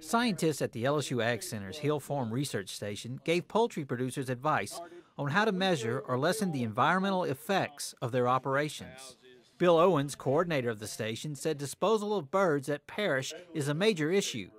Scientists at the LSU Ag Center's Hill Farm Research Station gave poultry producers advice on how to measure or lessen the environmental effects of their operations. Bill Owens, coordinator of the station, said disposal of birds that perish is a major issue.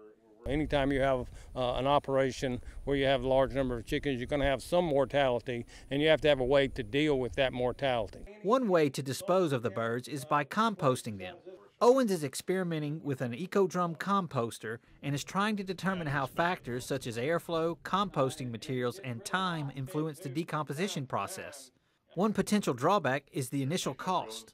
Anytime you have uh, an operation where you have a large number of chickens, you're going to have some mortality, and you have to have a way to deal with that mortality. One way to dispose of the birds is by composting them. Owens is experimenting with an EcoDrum composter and is trying to determine how factors such as airflow, composting materials, and time influence the decomposition process. One potential drawback is the initial cost.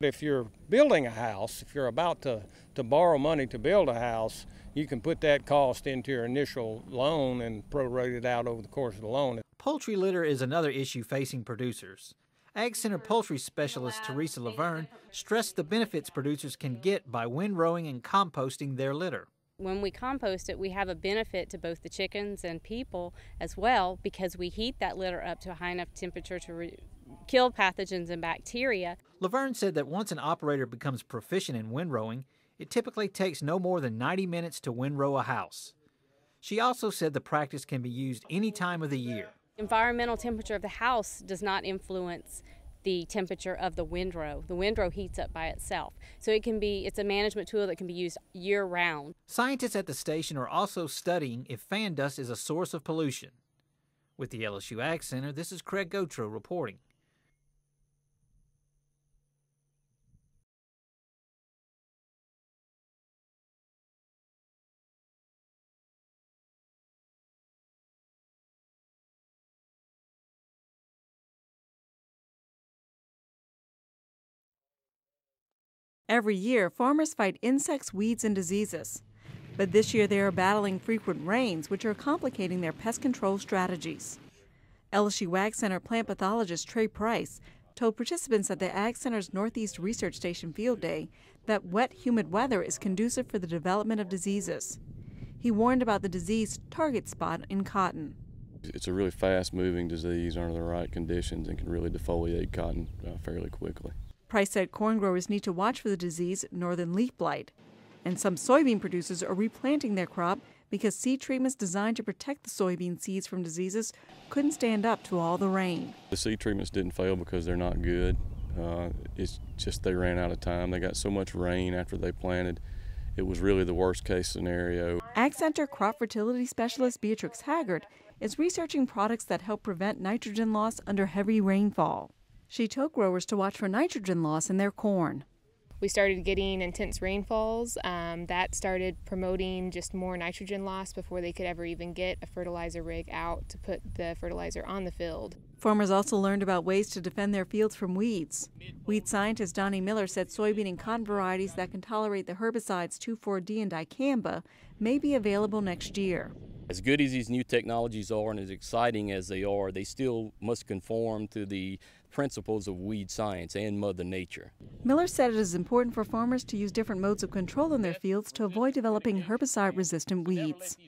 If you're building a house, if you're about to, to borrow money to build a house, you can put that cost into your initial loan and prorate it out over the course of the loan. Poultry litter is another issue facing producers. Ag Center poultry specialist Teresa Lavergne stressed the benefits producers can get by windrowing and composting their litter. When we compost it, we have a benefit to both the chickens and people as well because we heat that litter up to a high enough temperature to re- kill pathogens and bacteria. Lavergne said that once an operator becomes proficient in windrowing, it typically takes no more than 90 minutes to windrow a house. She also said the practice can be used any time of the year. Environmental temperature of the house does not influence the temperature of the windrow. The windrow heats up by itself. So it can be it's a management tool that can be used year round. Scientists at the station are also studying if fan dust is a source of pollution. With the LSU Ag Center, this is Craig Gautreaux reporting. Every year, farmers fight insects, weeds, and diseases. But this year, they are battling frequent rains, which are complicating their pest control strategies. LSU Ag Center plant pathologist Trey Price told participants at the Ag Center's Northeast Research Station Field Day that wet, humid weather is conducive for the development of diseases. He warned about the disease target spot in cotton. It's a really fast moving disease under the right conditions and can really defoliate cotton uh, fairly quickly. Price said corn growers need to watch for the disease, northern leaf blight. And some soybean producers are replanting their crop because seed treatments designed to protect the soybean seeds from diseases couldn't stand up to all the rain. The seed treatments didn't fail because they're not good. Uh, it's just they ran out of time. They got so much rain after they planted. It was really the worst case scenario. Ag Center crop fertility specialist Beatrix Haggard is researching products that help prevent nitrogen loss under heavy rainfall. She told growers to watch for nitrogen loss in their corn. We started getting intense rainfalls. Um, that started promoting just more nitrogen loss before they could ever even get a fertilizer rig out to put the fertilizer on the field. Farmers also learned about ways to defend their fields from weeds. Weed scientist Donnie Miller said soybean and cotton varieties that can tolerate the herbicides 2,4-D and dicamba may be available next year. As good as these new technologies are and as exciting as they are, they still must conform to the principles of weed science and Mother Nature. Miller said it is important for farmers to use different modes of control in their fields to avoid developing herbicide resistant weeds.